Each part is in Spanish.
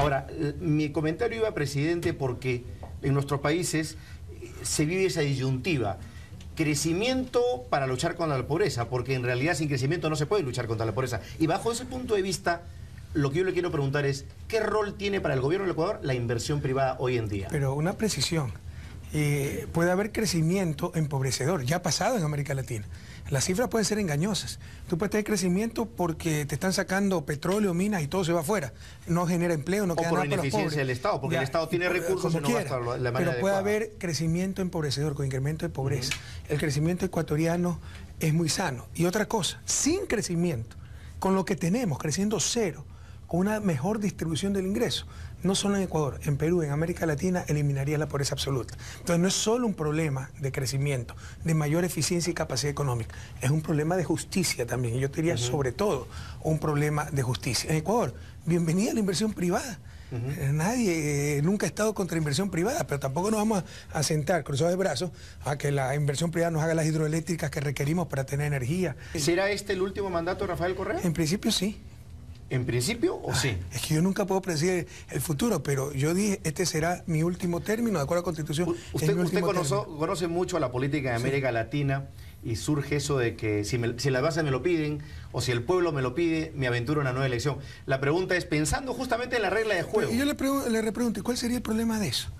Ahora, mi comentario iba, presidente, porque en nuestros países eh, se vive esa disyuntiva. Crecimiento para luchar contra la pobreza, porque en realidad sin crecimiento no se puede luchar contra la pobreza. Y bajo ese punto de vista, lo que yo le quiero preguntar es, ¿qué rol tiene para el gobierno del Ecuador la inversión privada hoy en día? Pero una precisión. Eh, puede haber crecimiento empobrecedor, ya ha pasado en América Latina. Las cifras pueden ser engañosas. Tú puedes tener crecimiento porque te están sacando petróleo, minas y todo se va afuera. No genera empleo, no o queda por nada para los ineficiencia pobres. del Estado, porque Ya, el Estado tiene recursos y no quiera. gasta la manera Pero puede adecuada. haber crecimiento empobrecedor con incremento de pobreza. El crecimiento ecuatoriano es muy sano. Y otra cosa, sin crecimiento, con lo que tenemos, creciendo cero, con una mejor distribución del ingreso, no solo en Ecuador, en Perú, en América Latina, eliminaría la pobreza absoluta. Entonces no es solo un problema de crecimiento, de mayor eficiencia y capacidad económica, es un problema de justicia también. Y yo diría sobre todo un problema de justicia. En Ecuador, bienvenida a la inversión privada. Eh, Nadie eh, nunca ha estado contra inversión privada, pero tampoco nos vamos a, a sentar cruzados de brazos a que la inversión privada nos haga las hidroeléctricas que requerimos para tener energía. ¿Será este el último mandato de Rafael Correa? En principio sí. ¿En principio o sí? Es que yo nunca puedo predecir el futuro, pero yo dije, este será mi último término, de acuerdo a la Constitución. Usted, conoce, mucho a la política de América Latina y surge eso de que si, me- si las bases me lo piden o si el pueblo me lo pide, me aventuro a una nueva elección. La pregunta es, pensando justamente en la regla de juego. Y yo le, le repregunto, ¿y cuál sería el problema de eso?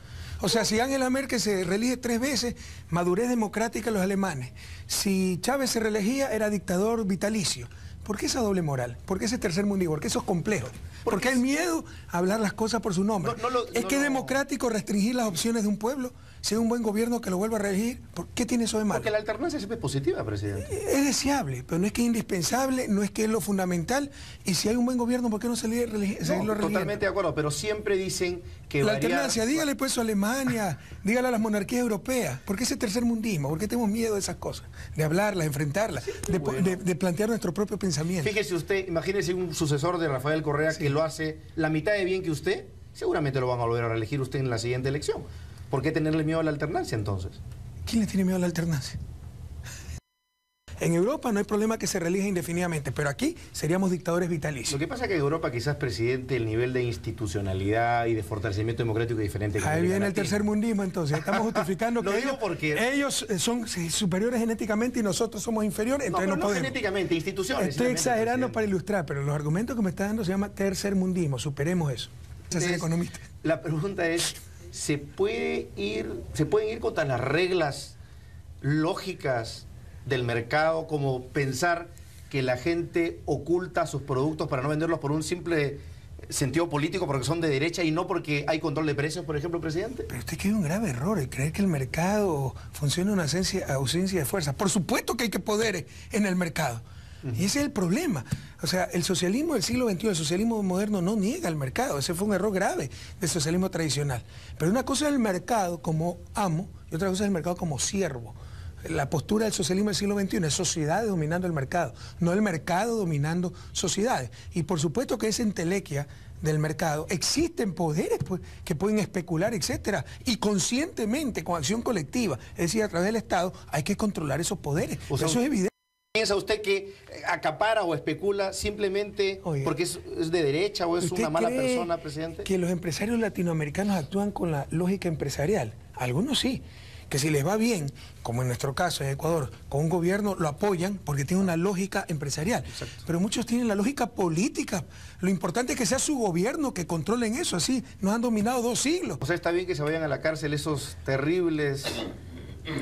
O sea, si Angela Merkel se reelige tres veces, madurez democrática de los alemanes. Si Chávez se reelegía, era dictador vitalicio. ¿Por qué esa doble moral? ¿Por qué ese tercer mundo? ¿Por qué esos complejos? ¿Por Porque qué el miedo a hablar las cosas por su nombre? No, no lo- ¿Es no que es democrático restringir las opciones de un pueblo? Si es un buen gobierno que lo vuelva a reelegir, ¿por qué tiene eso de malo? Porque la alternancia siempre es positiva, presidente. Es deseable, pero no es que es indispensable, no es que es lo fundamental. Y si hay un buen gobierno, ¿por qué no salir No, seguirlo religiendo? totalmente de acuerdo, pero siempre dicen que La alternancia, dígale pues a Alemania, dígale a las monarquías europeas. ¿Por qué ese tercer mundismo? ¿Por qué tenemos miedo de esas cosas? De hablarlas, de enfrentarlas, de, po- de- de plantear nuestro propio pensamiento. Fíjese usted, imagínese un sucesor de Rafael Correa que lo hace la mitad de bien que usted, seguramente lo van a volver a reelegir usted en la siguiente elección. ¿Por qué tenerle miedo a la alternancia entonces? ¿Quién le tiene miedo a la alternancia? En Europa no hay problema que se relija indefinidamente, pero aquí seríamos dictadores Lo vitalicios. que pasa es que en Europa quizás, presidente, el nivel de institucionalidad y de fortalecimiento democrático es diferente. que Ahí viene el tercer mundismo entonces. Estamos justificando Lo que digo ellos, porque- ellos eh, son superiores genéticamente y nosotros somos inferiores, No, entonces pero no, no podemos. genéticamente, instituciones. Estoy exagerando presidente. para ilustrar, pero los argumentos que me está dando se llama tercer mundismo. Superemos eso. Entonces, economista. La pregunta es, ¿se puede ir, se pueden ir contra las reglas lógicas del mercado, como pensar que la gente oculta sus productos para no venderlos por un simple sentido político, porque son de derecha y no porque hay control de precios, por ejemplo, presidente? Pero usted tiene un grave error, el creer que el mercado funciona en una ausencia, ausencia de fuerza. Por supuesto que hay que poderes en el mercado. Y ese es el problema. O sea, el socialismo del siglo XXI, el socialismo moderno no niega el mercado. Ese fue un error grave del socialismo tradicional. Pero una cosa es el mercado como amo y otra cosa es el mercado como siervo. La postura del socialismo del siglo XXI es sociedades dominando el mercado, no el mercado dominando sociedades. Y por supuesto que esa entelequia del mercado existen poderes pues, que pueden especular, etcétera, y conscientemente, con acción colectiva, es decir, a través del Estado, hay que controlar esos poderes. O sea, Eso es evidente. ¿Piensa usted que eh, acapara o especula simplemente Oye, porque es, es de derecha o es ¿Usted una mala cree persona, presidente? Que los empresarios latinoamericanos actúan con la lógica empresarial. Algunos sí. Que si les va bien, como en nuestro caso en Ecuador, con un gobierno lo apoyan porque tiene una lógica empresarial. Pero muchos tienen la lógica política. Lo importante es que sea su gobierno que controlen eso. Así nos han dominado dos siglos. O sea, está bien que se vayan a la cárcel esos terribles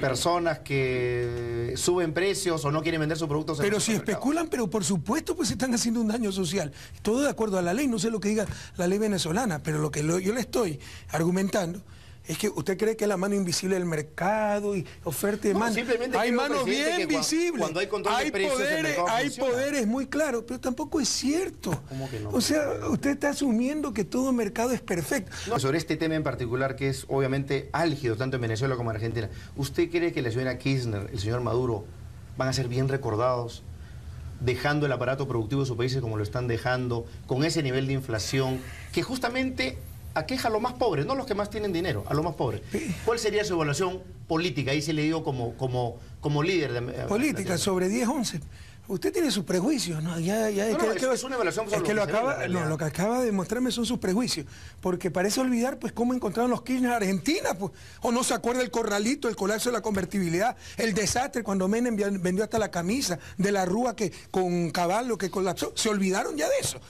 personas que suben precios o no quieren vender sus productos Pero si especulan, pero por supuesto pues están haciendo un daño social. Todo de acuerdo a la ley, no sé lo que diga la ley venezolana, pero lo que lo- yo le estoy argumentando es que usted cree que es la mano invisible del mercado y oferta y No, demanda. simplemente hay manos bien visibles. cuando hay control de precios, el poderes, hay funciona. poderes muy claros, pero tampoco es cierto. ¿Cómo que no? O sea, usted está asumiendo que todo mercado es perfecto. No, sobre este tema en particular que es obviamente álgido tanto en Venezuela como en Argentina, ¿usted cree que la señora Kirchner, el señor Maduro, van a ser bien recordados dejando el aparato productivo de sus países como lo están dejando, con ese nivel de inflación, que justamente aqueja a los más pobres, no a los que más tienen dinero, a los más pobres? ¿Cuál sería su evaluación política? Ahí se le digo como, como, como líder de... Política, de- sobre 10, 11. Usted tiene sus prejuicios, ¿no? Ya, ya, No, que- no, que- es una evaluación es que lo que acaba, no, realidad. lo que acaba de mostrarme son sus prejuicios, porque parece olvidar pues cómo encontraron los Kirchner Argentina, pues, o no se acuerda el corralito, el colapso de la convertibilidad, el desastre cuando Menem vendió hasta la camisa de la rúa que con caballo que colapsó, se olvidaron ya de eso.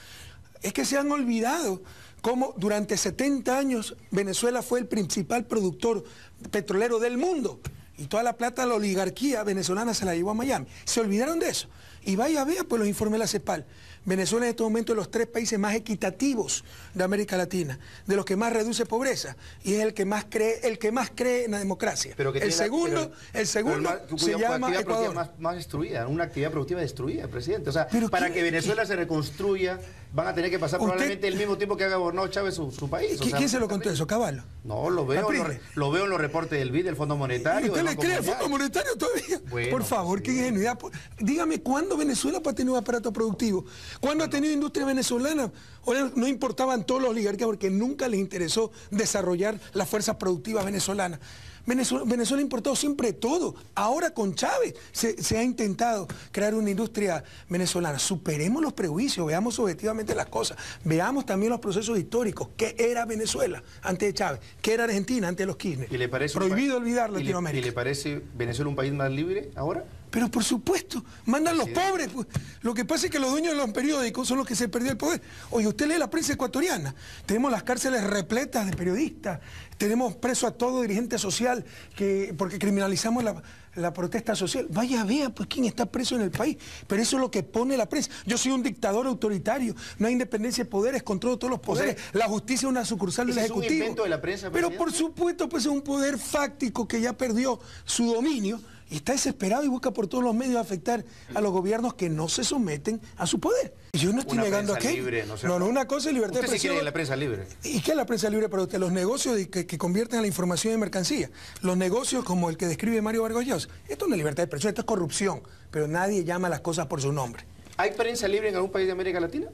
Es que se han olvidado cómo durante 70 años Venezuela fue el principal productor petrolero del mundo. Y toda la plata de la oligarquía venezolana se la llevó a Miami. Se olvidaron de eso. Y vaya a ver pues los informes de la CEPAL. Venezuela en este momento es de los tres países más equitativos de América Latina, de los que más reduce pobreza y es el que más cree, el que más cree en la democracia. Pero que el la- segundo, pero- el segundo pero más- se llama Ecuador. Más, más destruida, una actividad productiva destruida, presidente. O sea, Pero para ¿qué- que Venezuela se reconstruya, van a tener que pasar Usted- probablemente el mismo tiempo que ha gobernado Chávez su, su país. o ¿Qui- sea, ¿Quién se lo contó eso? Caballo. No, lo veo, lo, veo en los reportes del BID, del Fondo ¿Y Monetario. usted le cree al. Fondo Monetario todavía? Bueno, Por favor, qué ingenuidad. Dígame, ¿cuándo Venezuela ha tenido un aparato productivo? ¿Cuándo ha tenido industria venezolana? Ahora no importaban todos los oligarcas porque nunca les interesó desarrollar las fuerzas productivas venezolanas. Venezuela, Venezuela ha importado siempre todo. Ahora con Chávez se, se ha intentado crear una industria venezolana. Superemos los prejuicios, veamos objetivamente las cosas. Veamos también los procesos históricos. ¿Qué era Venezuela antes de Chávez? ¿Qué era Argentina antes de los Kirchner? ¿Y le parece un Prohibido olvidar y le- Latinoamérica. ¿Y le parece Venezuela un país más libre ahora? Pero por supuesto, mandan los pobres. pues. Lo que pasa es que los dueños de los periódicos son los que se perdió el poder. Oye, usted lee la prensa ecuatoriana. Tenemos las cárceles repletas de periodistas. Tenemos preso a todo dirigente social que, porque criminalizamos la, la protesta social. Vaya, vea pues quién está preso en el país. Pero eso es lo que pone la prensa. Yo soy un dictador autoritario. No hay independencia de poderes, controlo todos los sea, poderes. la justicia es una sucursal del ¿ese es un Ejecutivo. invento de la prensa, Pero por supuesto, pues es un poder fáctico que ya perdió su dominio y está desesperado y busca por todos los medios afectar a los gobiernos que no se someten a su poder. Y yo no estoy Una negando aquello. libre, ¿no no, una cosa es libertad Usted de expresión. la prensa libre. ¿Y qué es la prensa libre para usted? Los negocios de- que, que convierten la información en mercancía. Los negocios como el que describe Mario Vargas Llosa. Esto no es libertad de expresión, esto es corrupción. Pero nadie llama las cosas por su nombre. ¿Hay prensa libre en algún país de América Latina?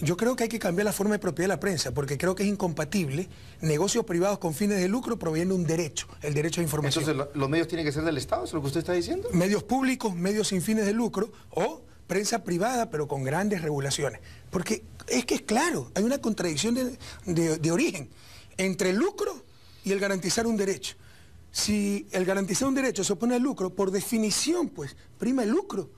Yo creo que hay que cambiar la forma de propiedad de la prensa, porque creo que es incompatible negocios privados con fines de lucro proveyendo un derecho, el derecho a información. Entonces, ¿lo- ¿los medios tienen que ser del Estado? ¿Es lo que usted está diciendo? medios públicos, medios sin fines de lucro o prensa privada, pero con grandes regulaciones. Porque es que es claro, hay una contradicción de, de- de origen entre el lucro y el garantizar un derecho. Si el garantizar un derecho se opone al lucro, por definición, pues, prima el lucro.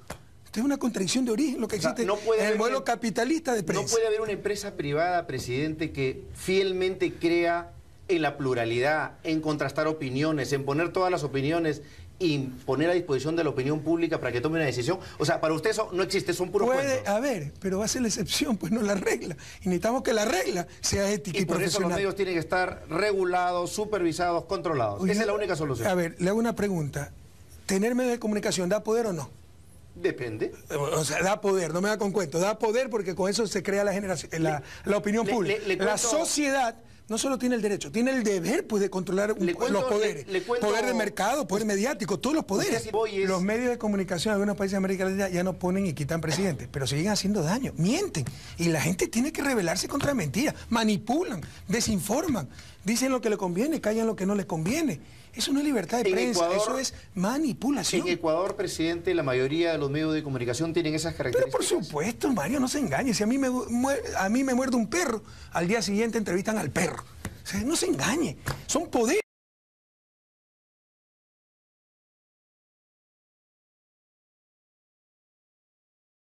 Esto es una contradicción de origen, lo que O sea, existe no puede en el modelo una- capitalista de No prensa. puede haber una empresa privada, presidente, que fielmente crea en la pluralidad, en contrastar opiniones, en poner todas las opiniones y poner a disposición de la opinión pública para que tome una decisión. O sea, para usted eso no existe, son puros Puede cuentos. haber, pero va a ser la excepción, pues no la regla. Y necesitamos que la regla sea ética y, Y por eso los profesional. medios tienen que estar regulados, supervisados, controlados. Oye, Esa es la única solución. A ver, le hago una pregunta. ¿Tener medios de comunicación da poder o no? Depende. O sea, da poder, no me da con cuento, da poder porque con eso se crea la generación, la, la opinión le- pública. le- la sociedad no solo tiene el derecho, tiene el deber pues de controlar un- Le cuento- los poderes. cuento- poder de mercado, poder mediático, todos los poderes. Es- Los medios de comunicación de algunos países de América Latina ya no ponen y quitan presidentes, pero siguen haciendo daño, mienten. Y la gente tiene que rebelarse contra mentiras, manipulan, desinforman, dicen lo que le conviene, callan lo que no les conviene. Eso no es libertad de En prensa, Ecuador- eso es manipulación. En Ecuador, presidente, la mayoría de los medios de comunicación tienen esas Pero características. por supuesto, Mario, no se engañe. Si a mí me, a mí me muerde un perro, al día siguiente entrevistan al perro. O sea, no se engañe. Son poderes.